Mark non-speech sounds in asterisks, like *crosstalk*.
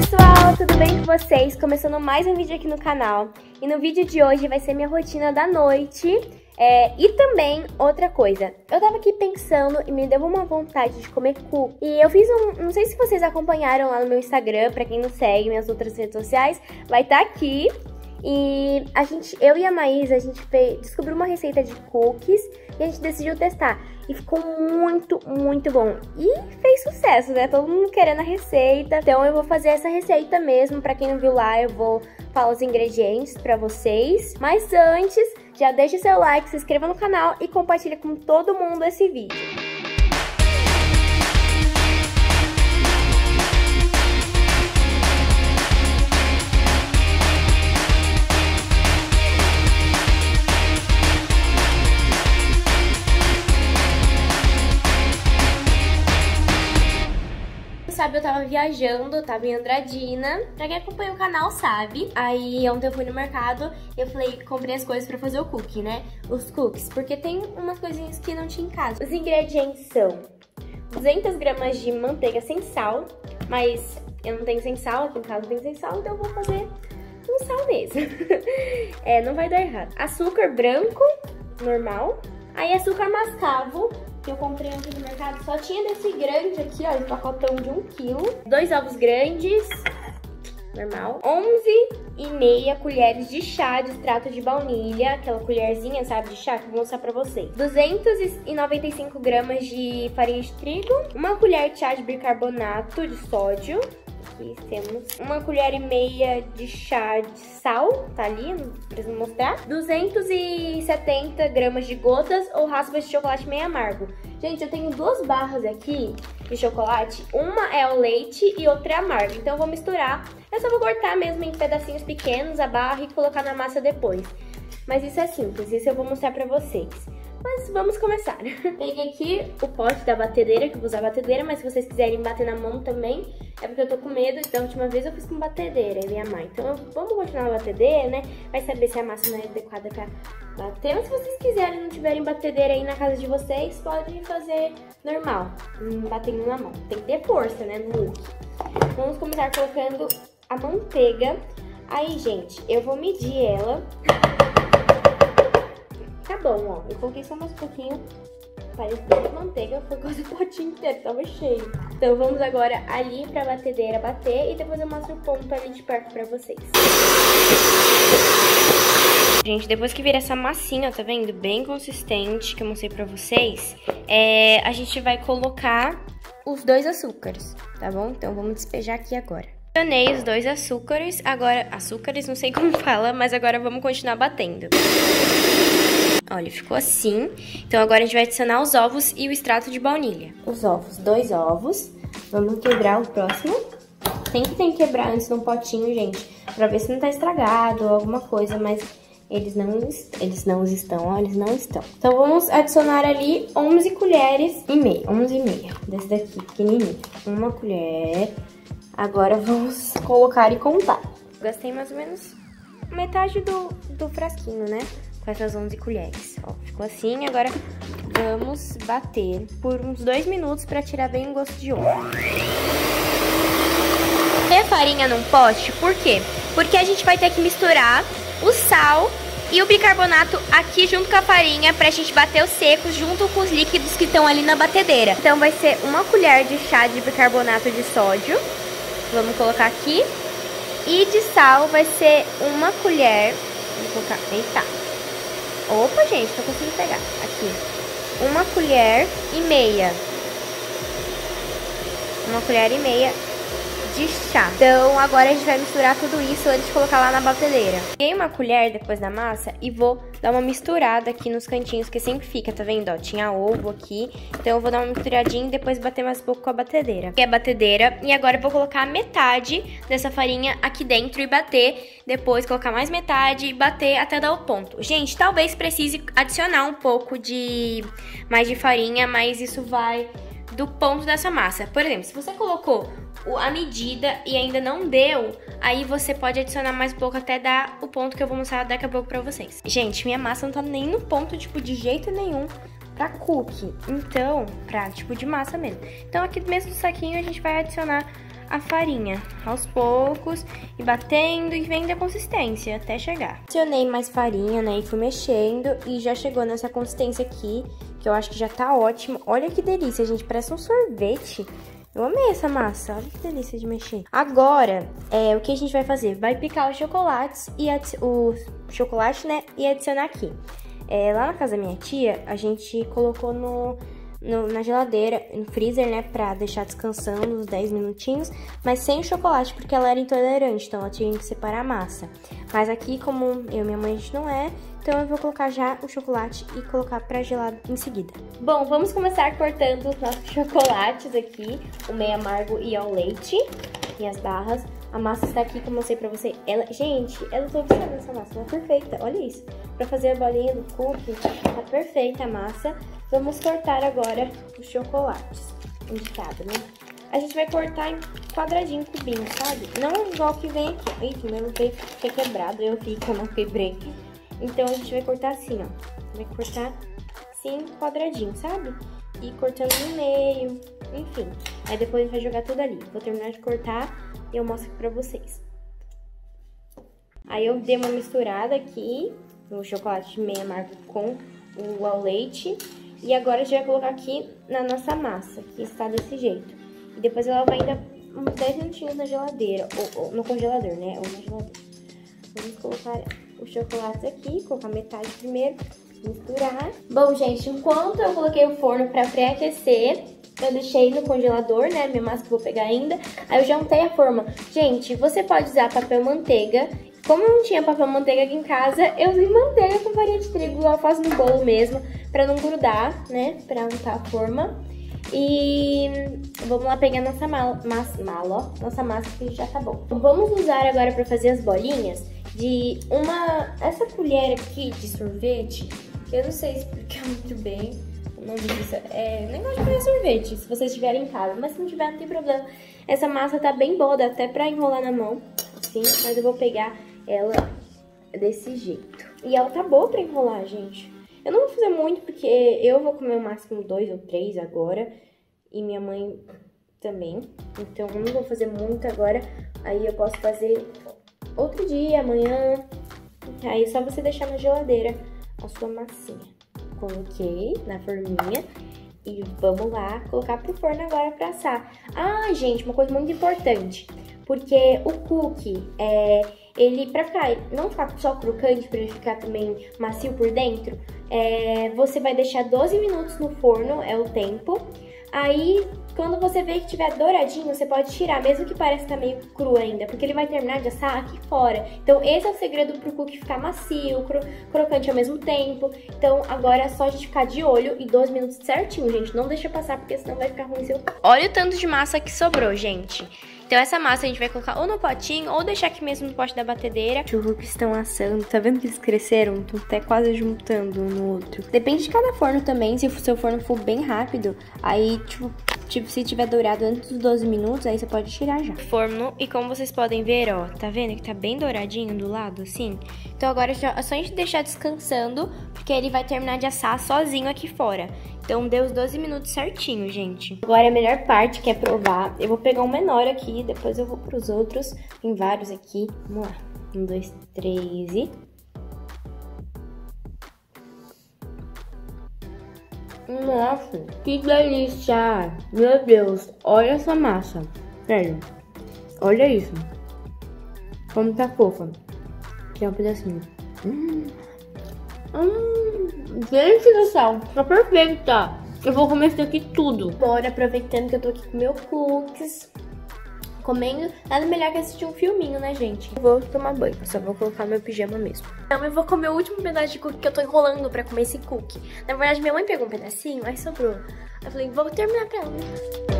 pessoal, tudo bem com vocês? Começando mais um vídeo aqui no canal. E no vídeo de hoje vai ser minha rotina da noite. É, e também, outra coisa, eu tava aqui pensando e me deu uma vontade de comer cu. E eu fiz um, não sei se vocês acompanharam lá no meu Instagram, pra quem não segue minhas outras redes sociais, vai estar tá aqui. E a gente, eu e a Maísa, a gente descobriu uma receita de cookies e a gente decidiu testar. E ficou muito, muito bom. E fez sucesso, né? Todo mundo querendo a receita. Então eu vou fazer essa receita mesmo. Pra quem não viu lá, eu vou falar os ingredientes pra vocês. Mas antes, já deixa seu like, se inscreva no canal e compartilha com todo mundo esse vídeo. Sabe, eu tava viajando, tava em Andradina. Pra quem acompanha o canal sabe. Aí ontem eu fui no mercado e eu falei, comprei as coisas pra fazer o cookie, né? Os cookies, porque tem umas coisinhas que não tinha em casa. Os ingredientes são 200 gramas de manteiga sem sal, mas eu não tenho sem sal, aqui em casa tem sem sal, então eu vou fazer com sal mesmo. *laughs* é, não vai dar errado. Açúcar branco, normal. Aí açúcar mascavo, que eu comprei aqui no mercado só tinha desse grande aqui, ó, um pacotão de 1 um quilo. Dois ovos grandes, normal. 11 e meia colheres de chá de extrato de baunilha, aquela colherzinha, sabe, de chá que eu vou mostrar pra vocês. 295 gramas de farinha de trigo, uma colher de chá de bicarbonato de sódio, aqui temos uma colher e meia de chá de sal, tá ali, pra mostrar. 270 gramas de gotas ou raspas de chocolate meio amargo. Gente, eu tenho duas barras aqui de chocolate. Uma é o leite e outra é amargo. Então eu vou misturar. Eu só vou cortar mesmo em pedacinhos pequenos a barra e colocar na massa depois. Mas isso é simples, isso eu vou mostrar pra vocês. Mas vamos começar. *laughs* Peguei aqui o pote da batedeira, que eu vou usar a batedeira, mas se vocês quiserem bater na mão também, é porque eu tô com medo. Da última vez eu fiz com batedeira, e a mãe. Então vamos continuar na batedeira, né? Vai saber se a massa não é adequada pra bater. Mas se vocês quiserem não tiverem batedeira aí na casa de vocês, podem fazer normal, batendo na mão. Tem que ter força, né, no look. Vamos começar colocando a manteiga. Aí, gente, eu vou medir ela *laughs* tá bom, ó. Eu coloquei só mais um pouquinho. Parece que manteiga, foi quase o potinho inteiro, tava cheio. Então vamos agora ali pra batedeira bater e depois eu mostro o ponto ali de perto pra vocês. Gente, depois que vira essa massinha, tá vendo? Bem consistente, que eu mostrei pra vocês, é, a gente vai colocar os dois açúcares, tá bom? Então vamos despejar aqui agora. Adicionei os dois açúcares, agora... Açúcares, não sei como *laughs* fala, mas agora vamos continuar batendo. Olha, ficou assim. Então agora a gente vai adicionar os ovos e o extrato de baunilha. Os ovos, dois ovos. Vamos quebrar o próximo. Sempre tem que quebrar antes num potinho, gente, pra ver se não tá estragado ou alguma coisa, mas eles não, eles não estão, ó, eles não estão. Então vamos adicionar ali 11 colheres e meia, 11 e meia, desse daqui, pequenininho. Uma colher. Agora vamos colocar e contar. Gastei mais ou menos metade do, do frasquinho, né? Com essas 11 colheres. Ó, ficou assim, agora vamos bater por uns dois minutos para tirar bem o gosto de ovo. Ter farinha num pote, por quê? Porque a gente vai ter que misturar o sal e o bicarbonato aqui junto com a farinha pra gente bater os secos junto com os líquidos que estão ali na batedeira. Então vai ser uma colher de chá de bicarbonato de sódio. Vamos colocar aqui. E de sal vai ser uma colher. Vou colocar. Eita! Opa, gente, tô conseguindo pegar. Aqui. Uma colher e meia. Uma colher e meia de chá. Então, agora a gente vai misturar tudo isso antes de colocar lá na batedeira. Peguei uma colher depois da massa e vou dar uma misturada aqui nos cantinhos, que sempre fica, tá vendo? Ó, tinha ovo aqui. Então, eu vou dar uma misturadinha e depois bater mais um pouco com a batedeira. Aqui é a batedeira. E agora eu vou colocar metade dessa farinha aqui dentro e bater. Depois colocar mais metade e bater até dar o ponto. Gente, talvez precise adicionar um pouco de mais de farinha, mas isso vai do ponto dessa massa. Por exemplo, se você colocou a medida e ainda não deu, aí você pode adicionar mais pouco até dar o ponto que eu vou mostrar daqui a pouco pra vocês. Gente, minha massa não tá nem no ponto, tipo, de jeito nenhum pra cookie. Então, pra tipo de massa mesmo. Então aqui mesmo no saquinho a gente vai adicionar a farinha aos poucos e batendo e vendo a consistência até chegar. Adicionei mais farinha, né, e fui mexendo e já chegou nessa consistência aqui, que eu acho que já tá ótimo. Olha que delícia, gente, parece um sorvete. Eu amei essa massa, olha que delícia de mexer. Agora, é, o que a gente vai fazer? Vai picar os chocolates e o chocolate, né, e adicionar aqui. É, lá na casa da minha tia, a gente colocou no no, na geladeira, no freezer, né, pra deixar descansando uns 10 minutinhos, mas sem o chocolate, porque ela era intolerante, então ela tinha que separar a massa. Mas aqui, como eu e minha mãe a gente não é, então eu vou colocar já o chocolate e colocar pra gelado em seguida. Bom, vamos começar cortando os nossos *laughs* chocolates aqui, o meio amargo e ao leite, e as barras. A massa está aqui, como eu mostrei pra você. Ela, gente, eu tô observando essa massa, ela é perfeita, olha isso. Pra fazer a bolinha do cookie, tá perfeita a massa. Vamos cortar agora os chocolates indicado, né? A gente vai cortar em quadradinho, cubinho, sabe? Não igual que vem aqui. Eita, meu veio fica quebrado, eu vi que eu não quebrei. Então, a gente vai cortar assim, ó. Vai cortar assim, quadradinho, sabe? E cortando no meio, enfim. Aí depois a gente vai jogar tudo ali. Vou terminar de cortar e eu mostro aqui pra vocês. Aí eu dei uma misturada aqui, no chocolate de meia amargo com o ao leite. E agora a gente vai colocar aqui na nossa massa, que está desse jeito. E depois ela vai ainda uns 10 minutinhos na geladeira, ou, ou no congelador, né? Ou na geladeira. Vamos colocar os chocolates aqui, colocar metade primeiro, misturar. Bom, gente, enquanto eu coloquei o forno para pré-aquecer, eu deixei no congelador, né? Minha massa que eu vou pegar ainda. Aí eu já untei a forma. Gente, você pode usar papel manteiga como eu não tinha papel manteiga aqui em casa, eu usei manteiga com farinha de trigo, eu faço no bolo mesmo, pra não grudar, né, pra untar a forma. E vamos lá pegar nossa mala, massa, mala, ó, nossa massa que já tá bom. Vamos usar agora pra fazer as bolinhas de uma, essa colher aqui de sorvete, que eu não sei explicar *laughs* muito bem o nome disso, é negócio de fazer sorvete, se vocês tiverem em casa, mas se não tiver não tem problema. Essa massa tá bem boa, dá até pra enrolar na mão, assim, mas eu vou pegar ela desse jeito. E ela tá boa pra enrolar, gente. Eu não vou fazer muito, porque eu vou comer o máximo dois ou três agora. E minha mãe também. Então, eu não vou fazer muito agora. Aí eu posso fazer outro dia, amanhã. Aí é só você deixar na geladeira a sua massinha. Coloquei na forminha. E vamos lá colocar pro forno agora pra assar. Ah, gente, uma coisa muito importante. Porque o cookie, é, ele para ficar, não ficar só crocante, para ele ficar também macio por dentro, é, você vai deixar 12 minutos no forno, é o tempo. Aí, quando você vê que tiver douradinho, você pode tirar, mesmo que pareça estar tá meio cru ainda, porque ele vai terminar de assar aqui fora. Então, esse é o segredo pro cookie ficar macio, cro crocante ao mesmo tempo. Então, agora é só a gente ficar de olho e 12 minutos certinho, gente. Não deixa passar, porque senão vai ficar ruim seu... Olha o tanto de massa que sobrou, gente. Então essa massa a gente vai colocar ou no potinho ou deixar aqui mesmo no pote da batedeira. Os que estão assando, tá vendo que eles cresceram? Estão até quase juntando um no outro. Depende de cada forno também, se o seu forno for bem rápido, aí tipo Tipo, se tiver dourado antes dos 12 minutos, aí você pode tirar já. Forno, e como vocês podem ver, ó, tá vendo que tá bem douradinho do lado, assim? Então agora é só a gente deixar descansando, porque ele vai terminar de assar sozinho aqui fora. Então deu os 12 minutos certinho, gente. Agora a melhor parte, que é provar. Eu vou pegar um menor aqui, depois eu vou pros outros. Tem vários aqui. Vamos lá. Um, dois, três e... Nossa, que delícia! Meu Deus, olha essa massa. Sério, olha isso. Como tá fofa. Aqui é um pedacinho. Hum. Hum. Gente do céu, tá perfeita. Eu vou comer isso aqui tudo. Bora, aproveitando que eu tô aqui com meu cookies comendo, nada melhor que assistir um filminho, né, gente? Vou tomar banho, só vou colocar meu pijama mesmo. Então eu vou comer o último pedaço de cookie que eu tô enrolando pra comer esse cookie. Na verdade, minha mãe pegou um pedacinho, aí sobrou. Eu falei, vou terminar pra ela.